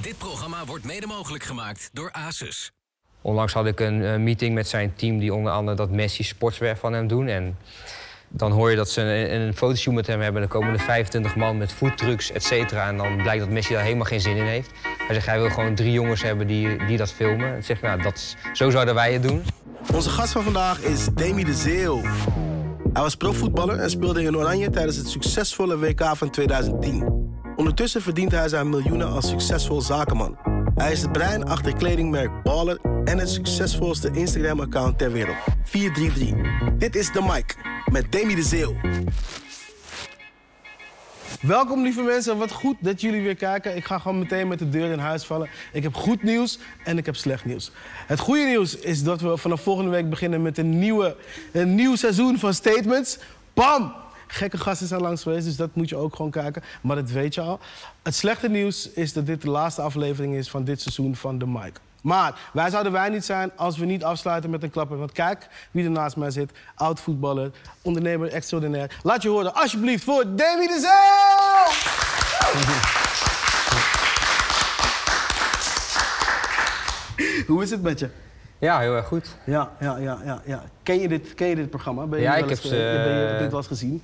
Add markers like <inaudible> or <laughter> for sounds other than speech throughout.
Dit programma wordt mede mogelijk gemaakt door Asus. Onlangs had ik een eh, meeting met zijn team die onder andere dat Messi sportswear van hem doen. En dan hoor je dat ze een, een fotoshoot met hem hebben. Dan komen er 25 man met foodtrucks, et cetera. En dan blijkt dat Messi daar helemaal geen zin in heeft. Hij zegt, hij wil gewoon drie jongens hebben die, die dat filmen. En zeg, nou, dat is, zo zouden wij het doen. Onze gast van vandaag is Demi de Zeeuw. Hij was profvoetballer en speelde in Oranje tijdens het succesvolle WK van 2010. Ondertussen verdient hij zijn miljoenen als succesvol zakenman. Hij is het brein achter kledingmerk Baller en het succesvolste Instagram-account ter wereld. 433. Dit is The Mike met Demi de Zeeuw. Welkom lieve mensen, wat goed dat jullie weer kijken. Ik ga gewoon meteen met de deur in huis vallen. Ik heb goed nieuws en ik heb slecht nieuws. Het goede nieuws is dat we vanaf volgende week beginnen met een, nieuwe, een nieuw seizoen van Statements. Bam! Gekke gasten zijn langs geweest, dus dat moet je ook gewoon kijken. Maar dat weet je al. Het slechte nieuws is dat dit de laatste aflevering is van dit seizoen van The Mike. Maar wij zouden wij niet zijn als we niet afsluiten met een klapper. Want kijk wie er naast mij zit. Oud voetballer, ondernemer extraordinair. Laat je horen alsjeblieft voor Davy de Zeel! <laughs> Hoe is het met je? Ja, heel erg goed. Ja, ja, ja, ja. ja. Ken, je dit, ken je dit programma? Ben je Ja, ik heb ze- Ben je dit wel eens gezien?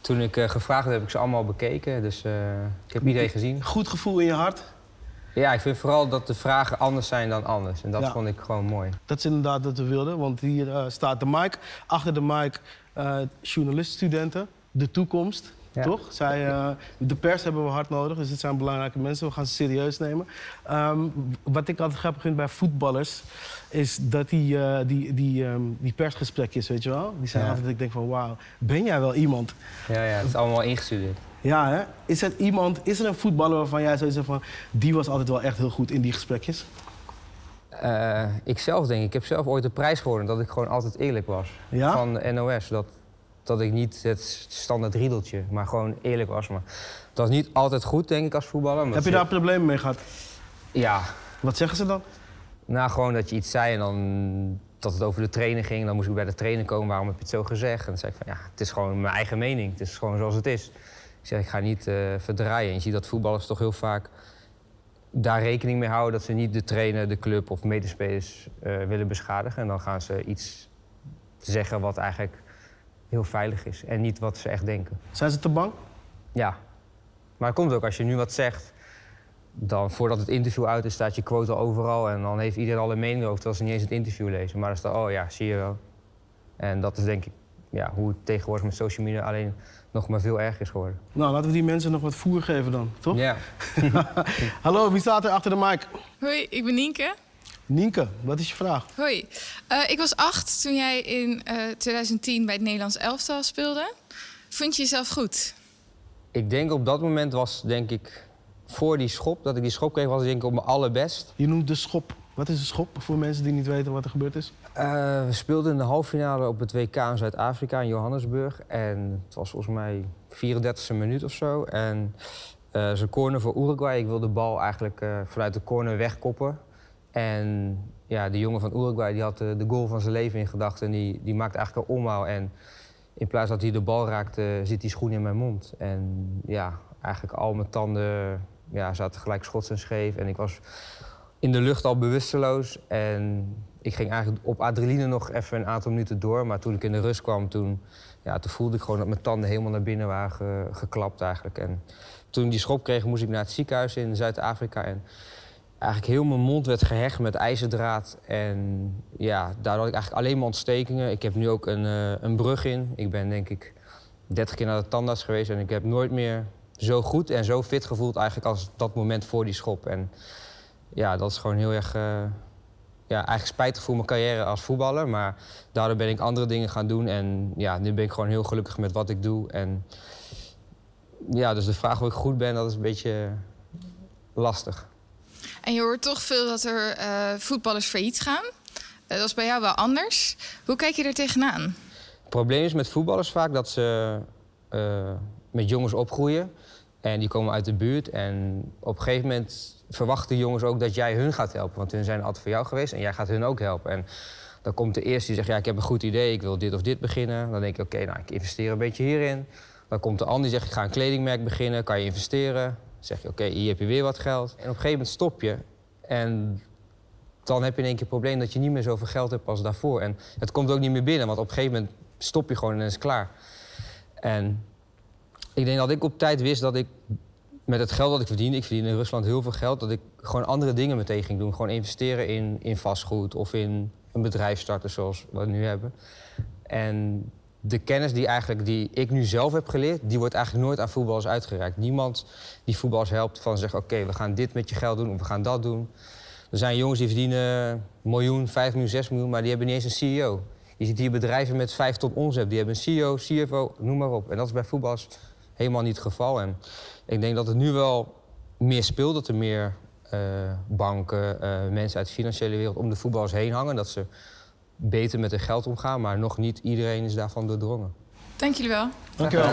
Toen ik eh, gevraagd werd, heb ik ze allemaal bekeken. Dus eh, ik heb iedereen gezien. Goed gevoel in je hart? Ja, ik vind vooral dat de vragen anders zijn dan anders. En dat Ja. vond ik gewoon mooi. Dat is inderdaad wat we wilden, want hier eh, staat de mic. Achter de mic journaliststudenten, de toekomst. Ja. Toch? Zij, eh, de pers hebben we hard nodig, dus dit zijn belangrijke mensen. We gaan ze serieus nemen. Ehm, wat ik altijd grappig vind bij voetballers, is dat die, eh, die, die, ehm, die persgesprekjes, weet je wel, die zijn Ja. altijd, ik denk van wauw, ben jij wel iemand? Ja, ja, het is allemaal ingestudeerd. Ja, hè? Is er iemand, is er een voetballer waarvan jij zou zeggen van, die was altijd wel echt heel goed in die gesprekjes? Eh, ik zelf denk ik, ik heb zelf ooit de prijs gewonnen dat ik gewoon altijd eerlijk was. Ja? Van de NOS. Dat, dat ik niet het standaard riedeltje, maar gewoon eerlijk was. Maar dat was niet altijd goed, denk ik, als voetballer. Heb je daar problemen mee gehad? Ja, Wat zeggen ze dan? nou gewoon dat je iets zei en dan dat het over de trainer ging. Dan moest ik bij de trainer komen, waarom heb je het zo gezegd? En dan zei ik van ja, het is gewoon mijn eigen mening. Het is gewoon zoals het is. Ik zeg, ik ga niet eh, verdraaien. En je ziet dat voetballers toch heel vaak daar rekening mee houden... dat ze niet de trainer, de club of medespelers eh, willen beschadigen. En dan gaan ze iets zeggen wat eigenlijk heel veilig is. En niet wat ze echt denken. Zijn ze te bang? Ja. Maar het komt ook, als je nu wat zegt... dan voordat het interview uit is, staat je quote al overal... en dan heeft iedereen al een mening over, terwijl ze niet eens het interview lezen. Maar dan staat, oh ja, zie je wel. En dat is denk ik ja, hoe het tegenwoordig met social media alleen nog maar veel erger is geworden. Nou, laten we die mensen nog wat voer geven dan, toch? Ja. <laughs> Hallo, wie staat er achter de mic? Hoi, ik ben Nienke. Nienke, wat is je vraag? Hoi. Eh, ik was acht toen jij in eh, 2010 bij het Nederlands elftal speelde. Vond je jezelf goed? Ik denk op dat moment was, denk ik, voor die schop, dat ik die schop kreeg, was ik denk ik op mijn allerbest. Je noemt de schop. Wat is een schop voor mensen die niet weten wat er gebeurd is? Eh, we speelden in de halve finale op het WK in Zuid-Afrika in Johannesburg. En het was volgens mij 34e minuut of zo. En eh zijn corner voor Uruguay. Ik wilde de bal eigenlijk eh, vanuit de corner wegkoppen. En ja, de jongen van Uruguay die had de, de goal van zijn leven in gedachten. En die, die maakte eigenlijk een omhaal. En in plaats dat hij de bal raakte, zit die schoen in mijn mond. En ja, eigenlijk al mijn tanden ja, zaten gelijk schots en scheef. En ik was in de lucht al bewusteloos. En ik ging eigenlijk op adrenaline nog even een aantal minuten door. Maar toen ik in de rust kwam, toen, ja, toen voelde ik gewoon dat mijn tanden helemaal naar binnen waren ge- geklapt eigenlijk. En toen die schop kreeg, moest ik naar het ziekenhuis in Zuid-Afrika. En eigenlijk heel mijn mond werd gehecht met ijzerdraad. En ja, daardoor had ik eigenlijk alleen maar ontstekingen. Ik heb nu ook een, eh, een brug in. Ik ben denk ik 30 keer naar de tandarts geweest. En ik heb nooit meer zo goed en zo fit gevoeld eigenlijk als dat moment voor die schop. En ja, dat is gewoon heel erg... eh, ja, eigenlijk spijtig voor mijn carrière als voetballer. Maar daardoor ben ik andere dingen gaan doen. En ja, nu ben ik gewoon heel gelukkig met wat ik doe. En ja, dus de vraag of ik goed ben, dat is een beetje lastig. En je hoort toch veel dat er eh, voetballers failliet gaan. Eh, dat is bij jou wel anders. Hoe kijk je er tegenaan? Het probleem is met voetballers vaak dat ze eh, met jongens opgroeien. En die komen uit de buurt. En op een gegeven moment verwachten jongens ook dat jij hun gaat helpen. Want hun zijn altijd voor jou geweest en jij gaat hun ook helpen. En dan komt de eerste die zegt, ja, ik heb een goed idee, ik wil dit of dit beginnen. Dan denk je, oké, nou, ik investeer een beetje hierin. Dan komt de ander die zegt, ik ga een kledingmerk beginnen, kan je investeren. Zeg je, oké, hier heb je weer wat geld. En op een gegeven moment stop je. En dan heb je in één keer het probleem dat je niet meer zoveel geld hebt als daarvoor. En het komt ook niet meer binnen, want op een gegeven moment stop je gewoon en is het klaar. En ik denk dat ik op tijd wist dat ik met het geld dat ik verdiende, ik verdiende in Rusland heel veel geld, dat ik gewoon andere dingen meteen ging doen. Gewoon investeren in, in vastgoed of in een bedrijf starten zoals we nu hebben. En de kennis die, eigenlijk, die ik nu zelf heb geleerd, die wordt eigenlijk nooit aan voetballers uitgereikt. Niemand die voetballers helpt van zegt, oké, we gaan dit met je geld doen of we gaan dat doen. Er zijn jongens die verdienen miljoen, 5 miljoen, 6 miljoen, maar die hebben niet eens een CEO. Je ziet hier bedrijven met 5 tot omzet, die hebben een CEO, CFO, noem maar op. En dat is bij voetballers helemaal niet het geval. En ik denk dat het nu wel meer speelt, dat er meer uh, banken, uh, mensen uit de financiële wereld om de voetballers heen hangen. Dat ze beter met hun geld omgaan, maar nog niet iedereen is daarvan doordrongen. Dank jullie wel. Dank je wel.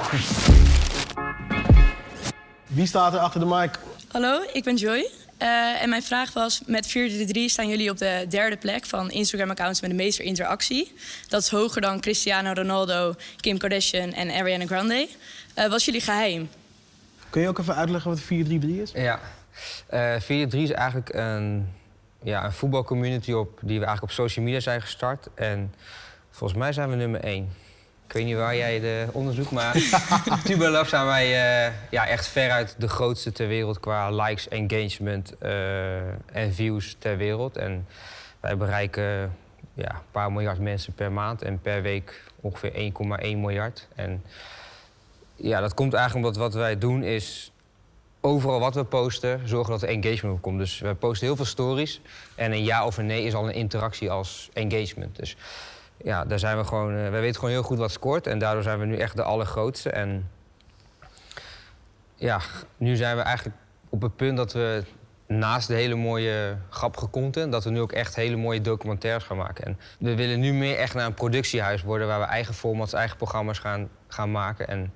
Wie staat er achter de mic? Hallo, ik ben Joy. Uh, en mijn vraag was, met 433 staan jullie op de derde plek van Instagram-accounts met de meeste interactie. Dat is hoger dan Cristiano Ronaldo, Kim Kardashian en Ariana Grande. Uh, wat is jullie geheim? Kun je ook even uitleggen wat 433 is? Ja, uh, 433 is eigenlijk een, ja, een voetbalcommunity op, die we eigenlijk op social media zijn gestart. En volgens mij zijn we nummer 1. Ik weet niet waar jij de onderzoek, maar <laughs> Tubalove zijn wij uh, ja, echt veruit de grootste ter wereld qua likes, engagement uh, en views ter wereld. En wij bereiken ja, een paar miljard mensen per maand en per week ongeveer 1,1 miljard. En ja, dat komt eigenlijk omdat wat wij doen is overal wat we posten, zorgen dat er engagement op komt. Dus we posten heel veel stories en een ja of een nee is al een interactie als engagement. Dus ja, daar zijn we gewoon. Uh, wij weten gewoon heel goed wat scoort. En daardoor zijn we nu echt de allergrootste. En ja, nu zijn we eigenlijk op het punt dat we naast de hele mooie grappige content, dat we nu ook echt hele mooie documentaires gaan maken. En we willen nu meer echt naar een productiehuis worden waar we eigen formats, eigen programma's gaan, gaan maken. En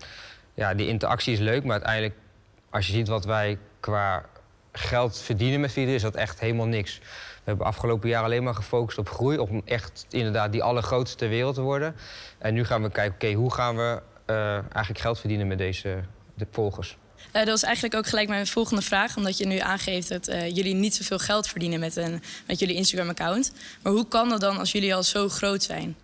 ja, die interactie is leuk, maar uiteindelijk, als je ziet wat wij qua geld verdienen met video, is dat echt helemaal niks. We hebben afgelopen jaar alleen maar gefocust op groei. Om echt inderdaad die allergrootste ter wereld te worden. En nu gaan we kijken, oké, hoe gaan we uh, eigenlijk geld verdienen met deze de volgers? Uh, dat is eigenlijk ook gelijk mijn volgende vraag. Omdat je nu aangeeft dat uh, jullie niet zoveel geld verdienen met, een, met jullie Instagram-account. Maar hoe kan dat dan als jullie al zo groot zijn?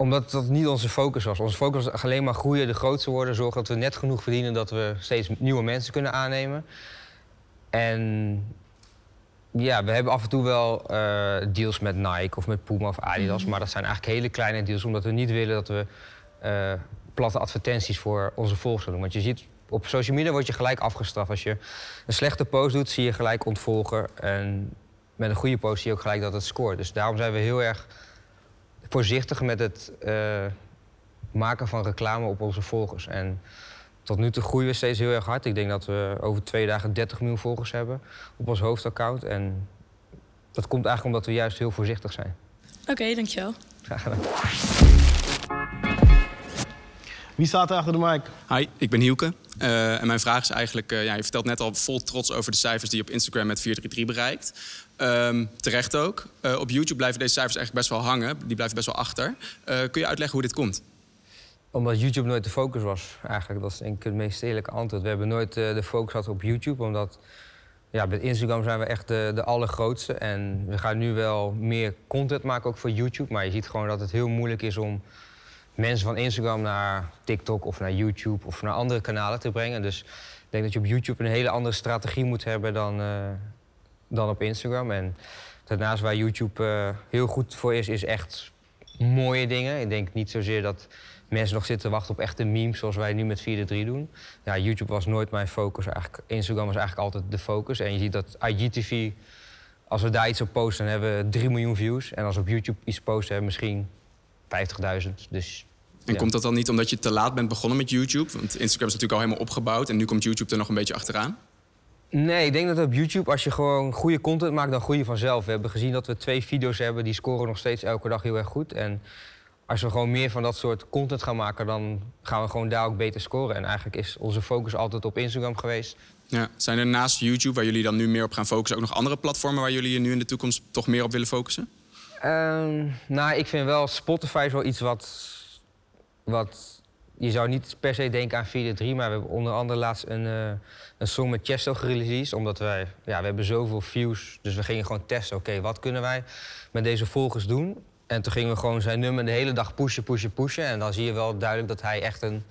Omdat dat niet onze focus was. Onze focus was alleen maar groeien, de grootste worden. Zorgen dat we net genoeg verdienen dat we steeds nieuwe mensen kunnen aannemen. En ja, we hebben af en toe wel uh, deals met Nike of met Puma of Adidas. Mm. Maar dat zijn eigenlijk hele kleine deals, omdat we niet willen dat we uh, platte advertenties voor onze volgers doen. Want je ziet, op social media word je gelijk afgestraft. Als je een slechte post doet, zie je gelijk ontvolgen. En met een goede post zie je ook gelijk dat het scoort. Dus daarom zijn we heel erg voorzichtig met het uh, maken van reclame op onze volgers. En tot nu toe groeien we steeds heel erg hard. Ik denk dat we over twee dagen 30 miljoen volgers hebben op ons hoofdaccount. En dat komt eigenlijk omdat we juist heel voorzichtig zijn. Oké, okay, dankjewel. Graag gedaan. Wie staat er achter de mic? Hi, ik ben Hielke. Uh, en mijn vraag is eigenlijk, uh, ja, je vertelt net al vol trots over de cijfers die je op Instagram met 433 bereikt. Um, terecht ook. Uh, op YouTube blijven deze cijfers eigenlijk best wel hangen. Die blijven best wel achter. kun je uitleggen hoe dit komt? Omdat YouTube nooit de focus was, eigenlijk. Dat is denk ik het meest eerlijke antwoord. We hebben nooit uh, de focus gehad op YouTube, omdat... Ja, met Instagram zijn we echt de, de allergrootste. En we gaan nu wel meer content maken, ook voor YouTube. Maar je ziet gewoon dat het heel moeilijk is om mensen van Instagram naar TikTok of naar YouTube of naar andere kanalen te brengen. Dus ik denk dat je op YouTube een hele andere strategie moet hebben dan, uh, dan op Instagram. En daarnaast waar YouTube uh, heel goed voor is, is echt mooie dingen. Ik denk niet zozeer dat mensen nog zitten te wachten op echte memes zoals wij nu met 4-3 doen. Ja, YouTube was nooit mijn focus. Eigenlijk, Instagram was eigenlijk altijd de focus. En je ziet dat IGTV, als we daar iets op posten, dan hebben we 3 miljoen views. En als we op YouTube iets posten, hebben we misschien 50.000. Dus en komt dat dan niet omdat je te laat bent begonnen met YouTube? Want Instagram is natuurlijk al helemaal opgebouwd en nu komt YouTube er nog een beetje achteraan. Nee, ik denk dat op YouTube, als je gewoon goede content maakt, dan groei je vanzelf. We hebben gezien dat we twee video's hebben, die scoren nog steeds elke dag heel erg goed. En als we gewoon meer van dat soort content gaan maken, dan gaan we gewoon daar ook beter scoren. En eigenlijk is onze focus altijd op Instagram geweest. Ja. Zijn er naast YouTube, waar jullie dan nu meer op gaan focussen, ook nog andere platformen waar jullie je nu in de toekomst toch meer op willen focussen? Um, nou, ik vind wel Spotify is wel iets wat, wat je zou niet per se denken aan 4-3, maar we hebben onder andere laatst een, uh, een song met Chesto gereleased. Omdat wij, ja, we hebben zoveel views, dus we gingen gewoon testen. Oké, wat kunnen wij met deze volgers doen? En toen gingen we gewoon zijn nummer de hele dag pushen, pushen, pushen. En dan zie je wel duidelijk dat hij echt een,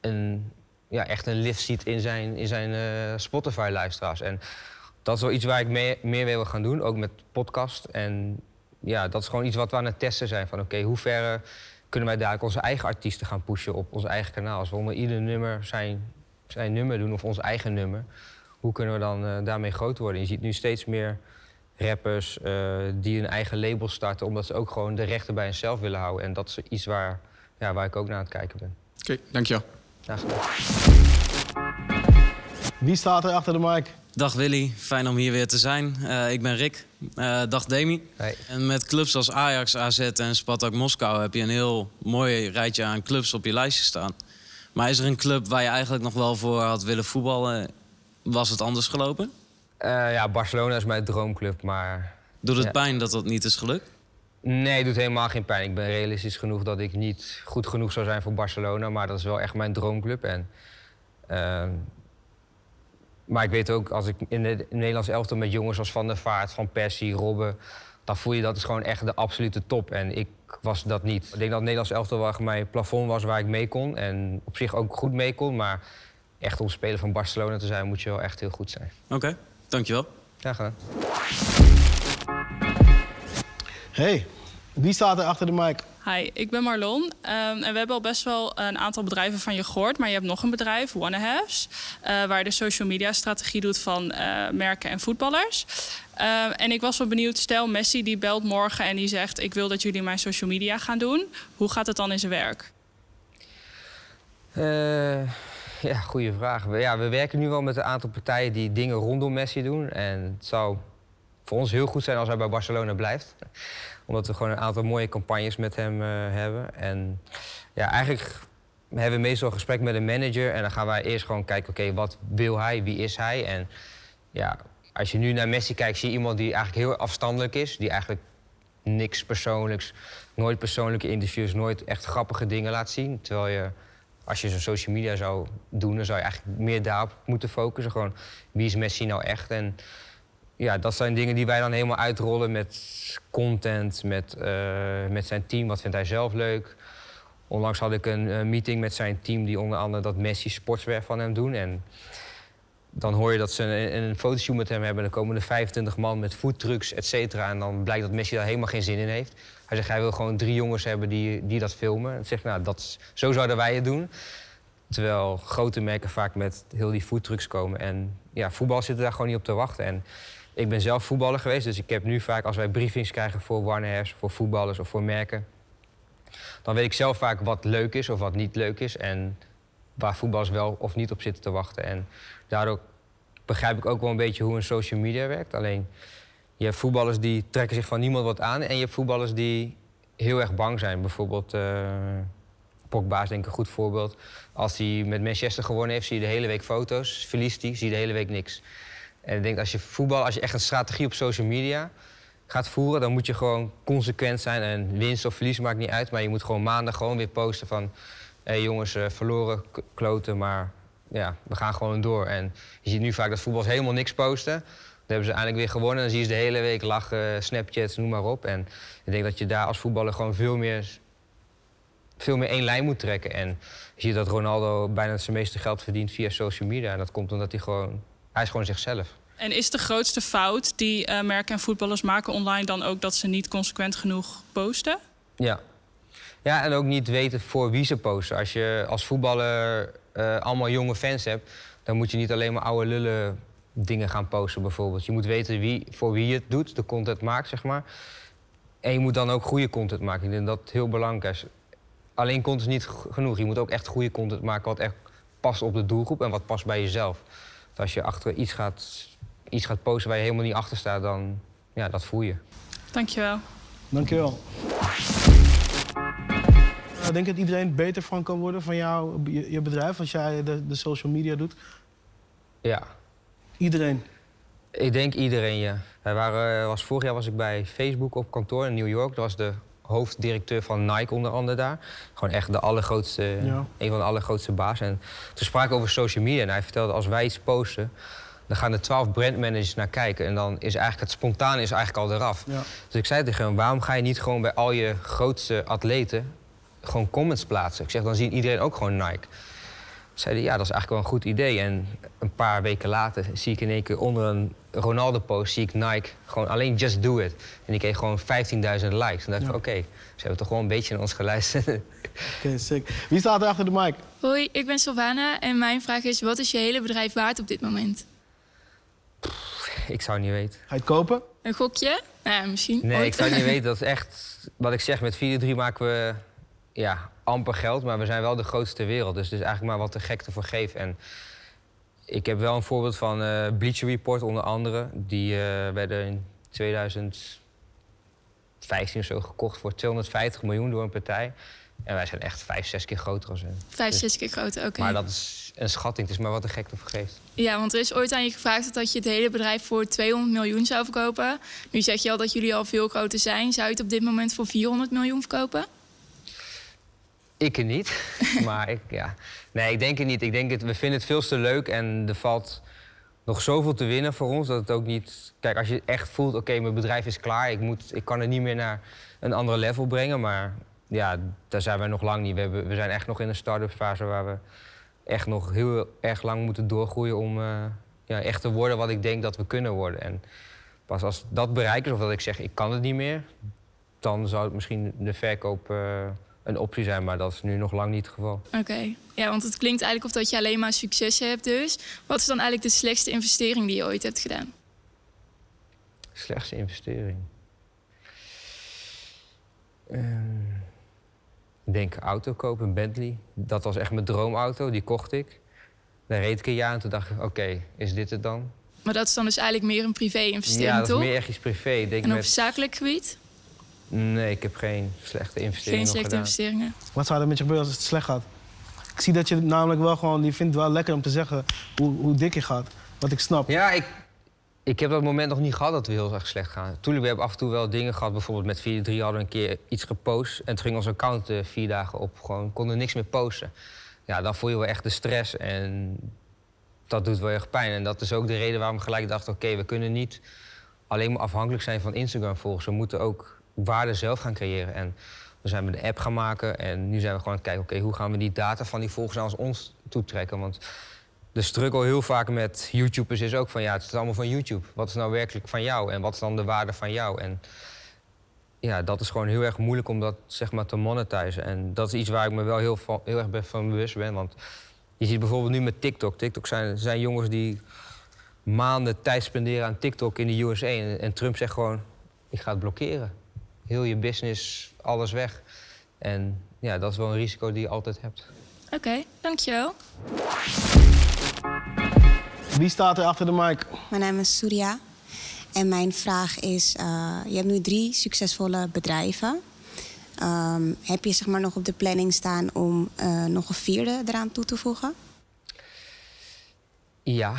een, ja, echt een lift ziet in zijn, in zijn uh, Spotify-luisteraars. En dat is wel iets waar ik meer, meer mee wil gaan doen, ook met podcast. En ja, dat is gewoon iets wat we aan het testen zijn. Van oké, hoe ver kunnen wij daar onze eigen artiesten gaan pushen op ons eigen kanaal? Als we onder ieder nummer zijn, zijn nummer doen of ons eigen nummer, hoe kunnen we dan uh, daarmee groot worden? Je ziet nu steeds meer rappers uh, die een eigen label starten, omdat ze ook gewoon de rechten bij henzelf willen houden. En dat is iets waar, ja, waar ik ook naar aan het kijken ben. Oké, okay, dankjewel. Graag gedaan. Wie staat er achter de mic? Dag Willy, fijn om hier weer te zijn. Uh, ik ben Rick. Uh, dag Demi. Hey. En met clubs als Ajax, AZ en Spartak Moskou heb je een heel mooi rijtje aan clubs op je lijstje staan. Maar is er een club waar je eigenlijk nog wel voor had willen voetballen? Was het anders gelopen? Uh, ja, Barcelona is mijn droomclub, maar... Doet het ja. pijn dat dat niet is gelukt? Nee, het doet helemaal geen pijn. Ik ben realistisch genoeg dat ik niet goed genoeg zou zijn voor Barcelona. Maar dat is wel echt mijn droomclub. En, uh, maar ik weet ook, als ik in het Nederlands elftal met jongens als Van der Vaart, Van Persie, Robben... dan voel je dat is gewoon echt de absolute top. En ik was dat niet. Ik denk dat het Nederlands elftal wel mijn plafond was waar ik mee kon. En op zich ook goed mee kon. Maar echt om speler van Barcelona te zijn, moet je wel echt heel goed zijn. Oké, okay, dankjewel. Graag gedaan. Hey, wie staat er achter de mic? Hi, ik ben Marlon. Um, en we hebben al best wel een aantal bedrijven van je gehoord. Maar je hebt nog een bedrijf, Wannahaves. Uh, waar de social media strategie doet van uh, merken en voetballers. Uh, en ik was wel benieuwd, stel Messi die belt morgen en die zegt... ik wil dat jullie mijn social media gaan doen. Hoe gaat het dan in zijn werk? ja, goede vraag. Ja, we werken nu wel met een aantal partijen die dingen rondom Messi doen. En het zou voor ons heel goed zijn als hij bij Barcelona blijft. Omdat we gewoon een aantal mooie campagnes met hem uh, hebben. En ja, eigenlijk hebben we meestal een gesprek met een manager. En dan gaan wij eerst gewoon kijken, oké, wat wil hij? Wie is hij? En ja, als je nu naar Messi kijkt, zie je iemand die eigenlijk heel afstandelijk is. Die eigenlijk niks persoonlijks, nooit persoonlijke interviews, nooit echt grappige dingen laat zien. Terwijl je, als je zo'n social media zou doen, dan zou je eigenlijk meer daarop moeten focussen. Gewoon, wie is Messi nou echt? En ja, dat zijn dingen die wij dan helemaal uitrollen met content, met, uh, met zijn team. Wat vindt hij zelf leuk? Onlangs had ik een uh, meeting met zijn team die onder andere dat Messi sportswear van hem doen. En dan hoor je dat ze een, fotoshoot met hem hebben. Dan komen er 25 man met foodtrucks, et cetera. En dan blijkt dat Messi daar helemaal geen zin in heeft. Hij zegt, hij wil gewoon drie jongens hebben die, die dat filmen. En zegt, nou, dat zo zouden wij het doen. Terwijl grote merken vaak met heel die foodtrucks komen. En ja, voetbal zit daar gewoon niet op te wachten. En ik ben zelf voetballer geweest, dus ik heb nu vaak als wij briefings krijgen voor Warners, voor voetballers of voor merken, dan weet ik zelf vaak wat leuk is of wat niet leuk is en waar voetballers wel of niet op zitten te wachten. En daardoor begrijp ik ook wel een beetje hoe een social media werkt. Alleen je hebt voetballers die trekken zich van niemand wat aan en je hebt voetballers die heel erg bang zijn. Bijvoorbeeld uh, Pogba denk ik een goed voorbeeld. Als hij met Manchester gewonnen heeft, zie je de hele week foto's. Verliest hij, zie je de hele week niks. En ik denk als je voetbal, als je echt een strategie op social media gaat voeren, dan moet je gewoon consequent zijn. En winst of verlies maakt niet uit, maar je moet gewoon maandag gewoon weer posten van... hé hey jongens, uh, verloren, kloten, maar ja, we gaan gewoon door. En je ziet nu vaak dat voetballers helemaal niks posten. Dan hebben ze eindelijk weer gewonnen. Dan zie je ze de hele week lachen, Snapchats, noem maar op. En ik denk dat je daar als voetballer gewoon veel meer, veel meer één lijn moet trekken. En je ziet dat Ronaldo bijna zijn meeste geld verdient via social media. En dat komt omdat hij gewoon hij is gewoon zichzelf. En is de grootste fout die uh, merken en voetballers maken online dan ook dat ze niet consequent genoeg posten? Ja. Ja, en ook niet weten voor wie ze posten. Als je als voetballer uh, allemaal jonge fans hebt, dan moet je niet alleen maar oude lullen dingen gaan posten bijvoorbeeld. Je moet weten wie, voor wie je het doet, de content maakt, zeg maar. En je moet dan ook goede content maken. Ik denk dat dat heel belangrijk is. Alleen content is niet genoeg. Je moet ook echt goede content maken wat echt past op de doelgroep en wat past bij jezelf. Als je achter iets gaat, iets gaat posten waar je helemaal niet achter staat, dan ja, dat voel je. Dankjewel. Dankjewel. Ik denk dat iedereen beter van kan worden van jou, je, je bedrijf als jij de, de, social media doet? Ja. Iedereen? Ik denk iedereen, ja. Wij waren, was, vorig jaar was ik bij Facebook op kantoor in New York. Dat was de hoofddirecteur van Nike onder andere daar. Gewoon echt de allergrootste, Ja. een van de allergrootste baas. En toen spraken we over social media en hij vertelde als wij iets posten, dan gaan er twaalf brandmanagers naar kijken. En dan is eigenlijk het spontaan is eigenlijk al eraf. Ja. Dus ik zei tegen hem, waarom ga je niet gewoon bij al je grootste atleten gewoon comments plaatsen? Ik zeg, dan ziet iedereen ook gewoon Nike. Zeiden, ja, dat is eigenlijk wel een goed idee. En een paar weken later zie ik in één keer onder een Ronaldo-post... zie ik Nike gewoon alleen just do it. En die kreeg gewoon 15.000 likes. En dacht ik, Ja. oké, ze hebben toch wel een beetje naar ons geluisterd. <laughs> Oké, sick. Wie staat er achter de mic? Hoi, ik ben Sylvana en mijn vraag is: wat is je hele bedrijf waard op dit moment? ik zou het niet weten. Ga je het kopen? Een gokje? Nou, ja, misschien. Nee, ooit. ik zou het niet <laughs> weten. Dat is echt, wat ik zeg, met 4-3 maken we ja, amper geld. Maar we zijn wel de grootste ter wereld. Dus het is eigenlijk maar wat de gek ervoor geeft. En ik heb wel een voorbeeld van eh Bleacher Report onder andere. Die eh, werden in 2015 of zo gekocht voor 250 miljoen door een partij. En wij zijn echt vijf, zes keer groter als hun. Vijf, zes keer groter, oké. Maar dat is een schatting. Het is maar wat de gek ervoor geeft. Ja, want er is ooit aan je gevraagd dat je het hele bedrijf voor 200 miljoen zou verkopen. Nu zeg je al dat jullie al veel groter zijn. Zou je het op dit moment voor 400 miljoen verkopen? Ik er niet. <laughs> maar ik, ja. Nee, ik denk het niet. Ik denk het, we vinden het veel te leuk en er valt nog zoveel te winnen voor ons dat het ook niet. Kijk, als je echt voelt, oké, mijn bedrijf is klaar, ik, moet, ik kan het niet meer naar een andere level brengen. Maar ja, daar zijn wij nog lang niet. We, hebben, we zijn echt nog in een start-up fase waar we echt nog heel erg lang moeten doorgroeien om eh, ja, echt te worden wat ik denk dat we kunnen worden. En pas als dat bereikt is, of dat ik zeg, ik kan het niet meer, dan zou het misschien de verkoop eh, een optie zijn. Maar dat is nu nog lang niet het geval. Oké. Ja, want het klinkt eigenlijk of dat je alleen maar succes hebt dus. Wat is dan eigenlijk de slechtste investering die je ooit hebt gedaan? Slechtste investering. Ehm, ik denk auto kopen, een Bentley. Dat was echt mijn droomauto, die kocht ik. Daar reed ik een jaar en toen dacht ik, oké, is dit het dan? Maar dat is dan dus eigenlijk meer een privé-investering, ja, dat toch? is meer echt iets privé. Denk En op met... zakelijk gebied? Nee, ik heb geen slechte investering Geen slechte gedaan. investeringen. Wat zou er met je gebeuren als het slecht gaat? Ik zie dat je namelijk wel gewoon... Je vindt het wel lekker om te zeggen hoe, hoe dik je gaat. Wat ik snap. Ja, ik, ik heb dat moment nog niet gehad dat we heel erg slecht gaan. Tuurlijk, we hebben af en toe wel dingen gehad. Bijvoorbeeld met 4-3 hadden we een keer iets gepost. En toen ging ons account eh, vier dagen op. Gewoon konden niks meer posten. Ja, dan voel je wel echt de stress. En dat doet wel erg pijn. En dat is ook de reden waarom ik gelijk dacht... oké, we kunnen niet alleen maar afhankelijk zijn van Instagram-volgers. We moeten ook waarde zelf gaan creëren. En we zijn met de app gaan maken. En nu zijn we gewoon kijken... oké, hoe gaan we die data van die volgers naar ons toetrekken? Want de struggle heel vaak met YouTubers is ook van... ja, het is allemaal van YouTube. Wat is nou werkelijk van jou? En wat is dan de waarde van jou? En ja, dat is gewoon heel erg moeilijk om dat zeg maar, te monetizen. En dat is iets waar ik me wel heel, heel erg van bewust ben. Want je ziet bijvoorbeeld nu met TikTok. TikTok zijn, zijn jongens die maanden tijd spenderen aan TikTok in de USA. En Trump zegt gewoon, ik ga het blokkeren. Heel je business, alles weg. En ja, dat is wel een risico die je altijd hebt. Oké, dankjewel. Wie staat er achter de mic? Mijn naam is Surya. En mijn vraag is: eh, je hebt nu drie succesvolle bedrijven. Ehm, heb je zeg maar, nog op de planning staan om eh, nog een vierde eraan toe te voegen? Ja.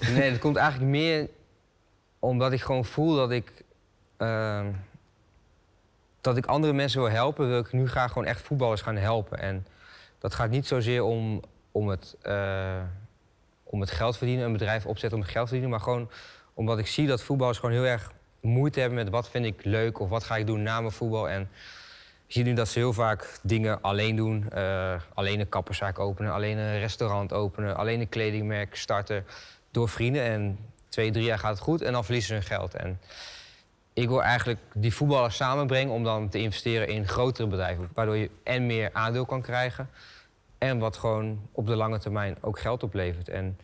<laughs> nee, dat komt eigenlijk meer omdat ik gewoon voel dat ik. ehm, dat ik andere mensen wil helpen, wil ik nu graag gewoon echt voetballers gaan helpen. En dat gaat niet zozeer om, om, het, eh, om het geld verdienen, een bedrijf opzetten om het geld verdienen, maar gewoon omdat ik zie dat voetballers gewoon heel erg moeite hebben met wat vind ik leuk of wat ga ik doen na mijn voetbal. En je ziet nu dat ze heel vaak dingen alleen doen. eh, alleen een kapperszaak openen, alleen een restaurant openen, alleen een kledingmerk starten door vrienden. En twee, drie jaar gaat het goed en dan verliezen ze hun geld. En ik wil eigenlijk die voetballers samenbrengen om dan te investeren in grotere bedrijven. Waardoor je en meer aandeel kan krijgen en wat gewoon op de lange termijn ook geld oplevert. En,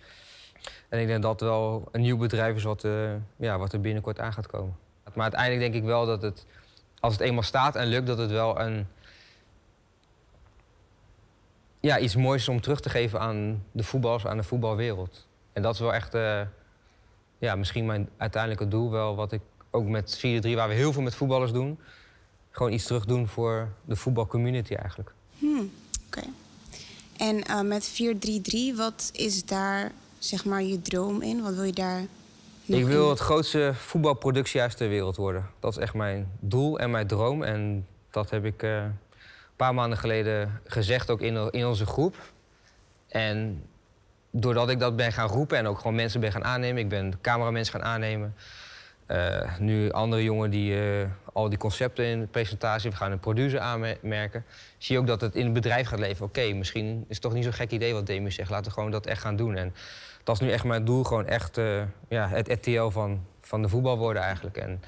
en ik denk dat wel een nieuw bedrijf is wat, eh, ja, wat er binnenkort aan gaat komen. Maar uiteindelijk denk ik wel dat het, als het eenmaal staat en lukt, dat het wel een, ja, iets moois is om terug te geven aan de voetballers, aan de voetbalwereld. En dat is wel echt eh, ja, misschien mijn uiteindelijke doel wel, wat ik ook met 4-3, waar we heel veel met voetballers doen, gewoon iets terug doen voor de voetbalcommunity eigenlijk. Hmm, Oké. En eh, met 4-3-3, wat is daar zeg maar je droom in? Wat wil je daar Ik wil het grootste voetbalproductiehuis ter wereld worden. Dat is echt mijn doel en mijn droom. En dat heb ik eh, een paar maanden geleden gezegd, ook in, in onze groep. En doordat ik dat ben gaan roepen en ook gewoon mensen ben gaan aannemen... ik ben cameramensen gaan aannemen... eh, nu andere jongen die eh, al die concepten in de presentatie... we gaan een producer aanmerken... zie je ook dat het in het bedrijf gaat leven. Oké, misschien is het toch niet zo'n gek idee wat Demi zegt. Laten we gewoon dat echt gaan doen. En dat is nu echt mijn doel. Gewoon echt eh, ja, het RTL van, van de voetbal worden eigenlijk. En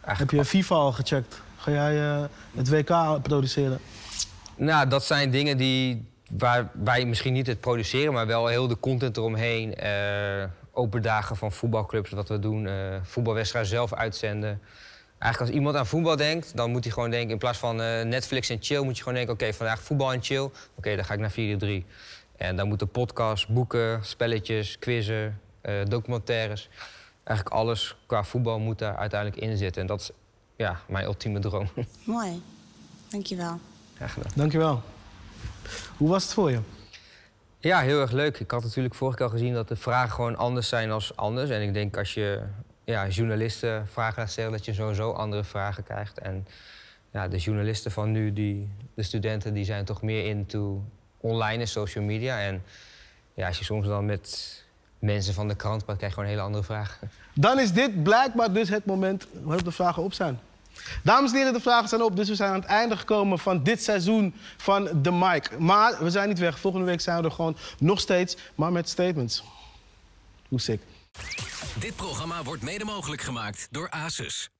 Heb je FIFA al gecheckt? Ga jij het WK produceren? Nou, dat zijn dingen die, waar wij misschien niet het produceren, maar wel heel de content eromheen. eh, open dagen van voetbalclubs, wat we doen. eh voetbalwedstrijden zelf uitzenden. Eigenlijk als iemand aan voetbal denkt, dan moet hij gewoon denken... in plaats van eh, Netflix en chill, moet je gewoon denken... oké, vandaag voetbal en chill. Oké, dan ga ik naar 4-3. En dan moeten podcasts, boeken, spelletjes, quizzen, eh, documentaires... eigenlijk alles qua voetbal moet daar uiteindelijk in zitten. En dat is ja, mijn ultieme droom. Mooi. Dankjewel. Graag gedaan. Dankjewel. Hoe was het voor je? Ja, heel erg leuk. Ik had natuurlijk vorige keer al gezien dat de vragen gewoon anders zijn dan anders. En ik denk als je ja, journalisten vragen laat stellen, dat je sowieso andere vragen krijgt. En ja, de journalisten van nu, die, de studenten, die zijn toch meer into online en social media. En ja, als je soms dan met mensen van de krant praat, krijg je gewoon hele andere vragen. Dan is dit blijkbaar dus het moment waarop de vragen op zijn. Dames en heren, de vragen zijn op, dus we zijn aan het einde gekomen van dit seizoen van The Mic. Maar we zijn niet weg. Volgende week zijn we er gewoon nog steeds, maar met statements. Hoe sick. Dit programma wordt mede mogelijk gemaakt door Asus.